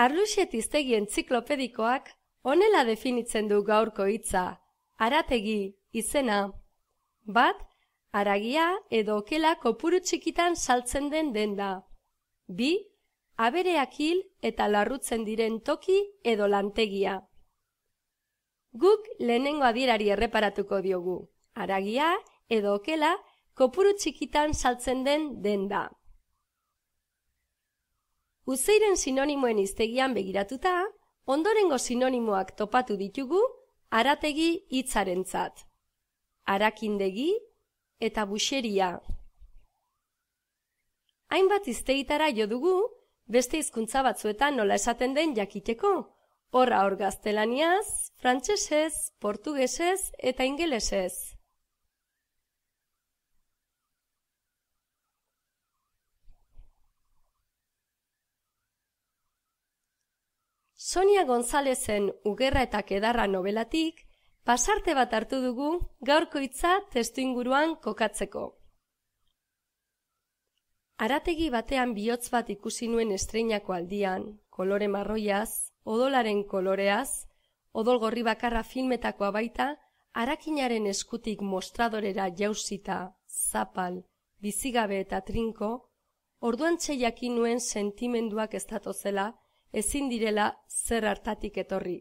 Arluxet iztegi entziklopedikoak honela definitzen du gaurko hitza, arategi izena. Bat, aragia edo okela kopuru txikitan saltzen den denda. Bi, abereak hil eta larrutzen diren toki edo lantegia. Guk lehenengo adierari erreparatuko diogu, aragia edo okela kopuru txikitan saltzen den denda. Uzeiren sinonimoen iztegian begiratuta, ondorengo sinonimoak topatu ditugu arategi hitzarentzat. Arakindegi eta buxeria. Hainbat izteitara jo dugu, beste hizkuntza batzuetan nola esaten den jakiteko, horra hor gaztelaniaz, frantsesez, portugesez eta ingelesez. Sonia Gonzalezen Ugerra eta Kedarra novelatik, pasarte bat hartu dugu gaurko hitza testu inguruan kokatzeko. Arategi batean bihotz bat ikusi nuen estreinako aldian, kolore marroiaz, odolaren koloreaz, odol gorri bakarra filmetakoa baita, arakinaren eskutik mostradorera jausita, zapal, bizigabe eta trinko, orduan txeiakin nuen sentimenduak ez zela, ezin direla zer hartatik etorri.